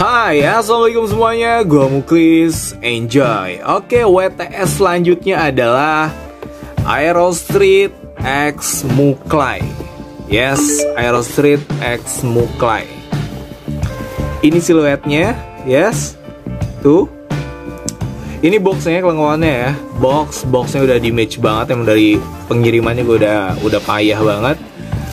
Hai, assalamualaikum semuanya. Gue Muklis. Enjoy. Oke, WTS selanjutnya adalah Aero Street X Muklai. Yes, Aero Street X Muklai. Ini siluetnya, yes. Tuh. Ini boxnya kelengkapannya ya. Box, boxnya udah match banget. Emang dari pengirimannya gue udah udah payah banget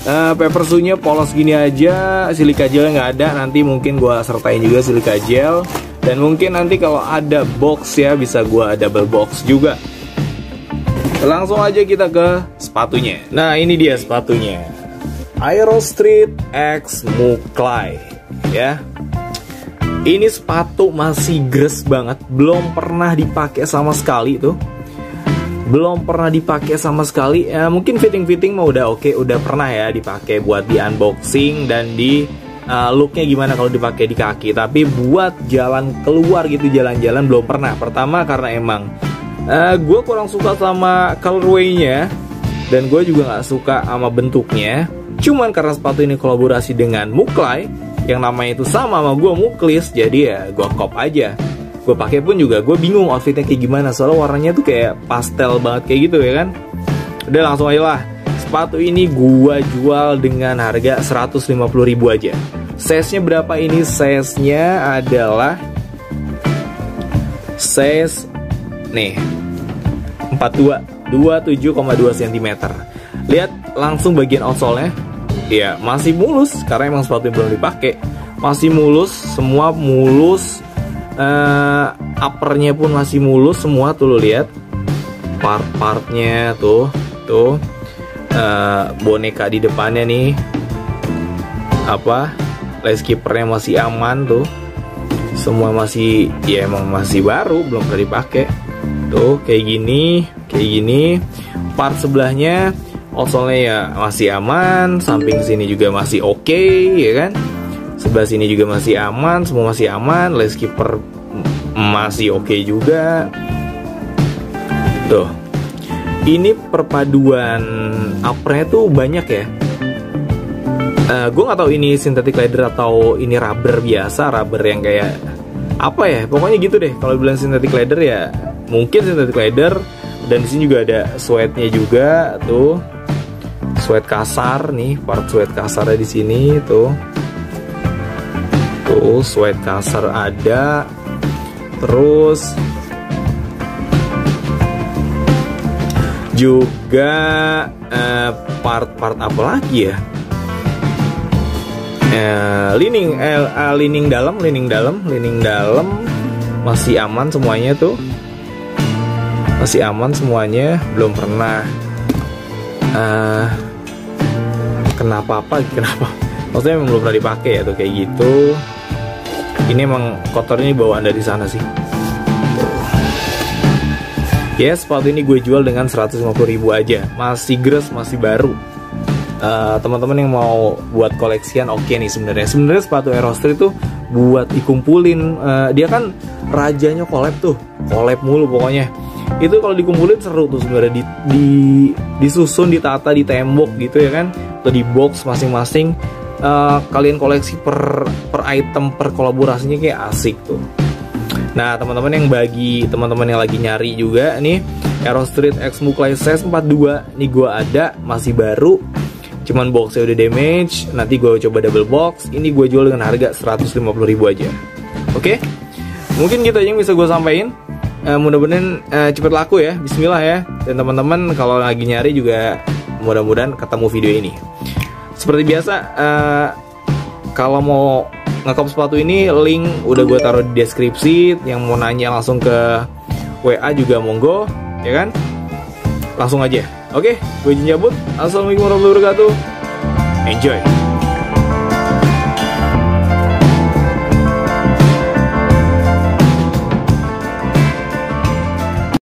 Uh, paper shoe-nya polos gini aja, silika gelnya nggak ada. Nanti mungkin gua sertain juga silika gel. Dan mungkin nanti kalau ada box ya bisa gua double box juga. Langsung aja kita ke sepatunya. Nah ini dia sepatunya. Aero Street X Muklai ya. Ini sepatu masih gres banget, belum pernah dipakai sama sekali tuh belum pernah dipakai sama sekali. Ya mungkin fitting fitting mah udah oke okay, udah pernah ya dipakai buat di unboxing dan di uh, looknya gimana kalau dipakai di kaki. Tapi buat jalan keluar gitu jalan-jalan belum pernah. Pertama karena emang uh, gue kurang suka sama colorway-nya dan gue juga nggak suka sama bentuknya. Cuman karena sepatu ini kolaborasi dengan Muklai yang namanya itu sama sama gue Muklis jadi ya gue kop aja gue pakai pun juga gue bingung outfitnya kayak gimana. Soalnya warnanya tuh kayak pastel banget kayak gitu ya kan? Udah langsung aja lah. Sepatu ini gue jual dengan harga 150 ribu aja. Size nya berapa ini? Size nya adalah size nih 42 27,2 cm lihat langsung bagian outsole nya ya masih mulus karena emang sepatu belum dipakai. Masih mulus semua mulus uh, uppernya pun masih mulus semua tuh lo lihat. Part-partnya tuh tuh. Uh, boneka di depannya nih. Apa? Lace keepernya masih aman tuh. Semua masih ya emang masih baru belum pernah dipakai. Tuh kayak gini kayak gini. Part sebelahnya outsole ya masih aman samping sini juga masih oke okay, ya kan sebelah sini juga masih aman semua masih aman lace keeper masih oke okay juga. Tuh. Ini perpaduan uppernya tuh banyak ya. Uh, eh, gue nggak tahu ini synthetic leather atau ini rubber biasa rubber yang kayak apa ya pokoknya gitu deh. Kalau bilang synthetic leather ya mungkin synthetic leather dan di sini juga ada sweatnya juga tuh. Sweat kasar nih part sweat kasarnya di sini tuh tuh sweat kasar ada. Terus juga eh, part-part uh, apa lagi ya? Uh, lining uh, uh, lining dalam lining dalam lining dalam. Masih aman semuanya tuh. Masih aman semuanya belum pernah uh, kenapa apa kenapa maksudnya belum pernah dipakai ya tuh kayak gitu. Ini emang kotornya bawaan dari sana sih. Ya yes, sepatu ini gue jual dengan 150 ribu aja. Masih gres masih baru. Uh, teman-teman yang mau buat koleksian oke okay nih sebenarnya. Sebenarnya sepatu Aeroster itu buat dikumpulin uh, dia kan rajanya collab tuh. Collab mulu pokoknya. Itu kalau dikumpulin seru tuh sebenarnya. Di, di disusun ditata di tembok gitu ya kan. Atau di box masing-masing uh, kalian koleksi per per item per kolaborasinya kayak asik tuh. Nah teman-teman yang bagi teman-teman yang lagi nyari juga nih Aero Street X Muklai Size 42 nih gue ada masih baru. Cuman boxnya udah damage nanti gue coba double box. Ini gue jual dengan harga 150 ribu aja. Oke? Okay? mungkin gitu aja yang bisa gue sampaikan. Uh, mudah-mudahan uh, cepet laku ya. Bismillah ya. Dan teman-teman kalau lagi nyari juga mudah-mudahan ketemu video ini seperti biasa uh, kalau mau ngekop sepatu ini link udah gue taruh di deskripsi. Yang mau nanya langsung ke WA juga monggo ya kan? Langsung aja. Oke gue Jin Jabut Assalamualaikum warahmatullahi wabarakatuh. Enjoy